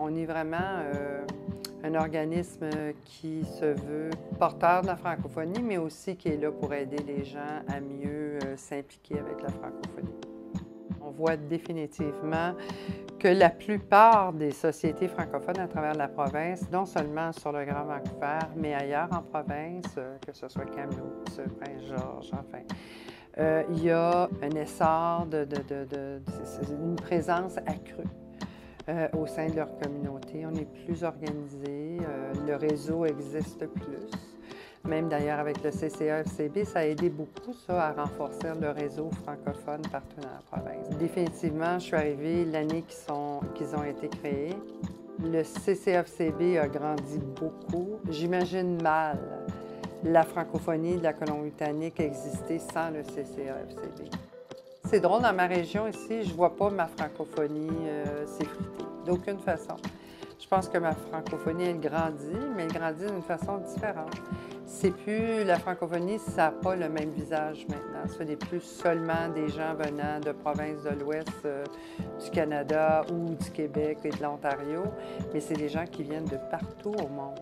On est vraiment euh, un organisme qui se veut porteur de la francophonie, mais aussi qui est là pour aider les gens à mieux euh, s'impliquer avec la francophonie. On voit définitivement que la plupart des sociétés francophones à travers la province, non seulement sur le Grand Vancouver, mais ailleurs en province, euh, que ce soit Kamloops, Prince-Georges, enfin, il y a un essor, de, une présence accrue. Euh, au sein de leur communauté. On est plus organisé, le réseau existe plus. Même d'ailleurs avec le CCA-FCB, ça a aidé beaucoup ça, à renforcer le réseau francophone partout dans la province. Définitivement, je suis arrivée l'année qu'ils ont été créés. Le CCA-FCB a grandi beaucoup. J'imagine mal la francophonie de la Colombie-Britannique exister sans le CCA-FCB. C'est drôle, dans ma région ici, je vois pas ma francophonie euh, s'effriter, d'aucune façon. Je pense que ma francophonie, elle grandit, mais elle grandit d'une façon différente. C'est plus la francophonie, ça n'a pas le même visage maintenant. Ce n'est plus seulement des gens venant de provinces de l'Ouest euh, du Canada ou du Québec et de l'Ontario, mais c'est des gens qui viennent de partout au monde.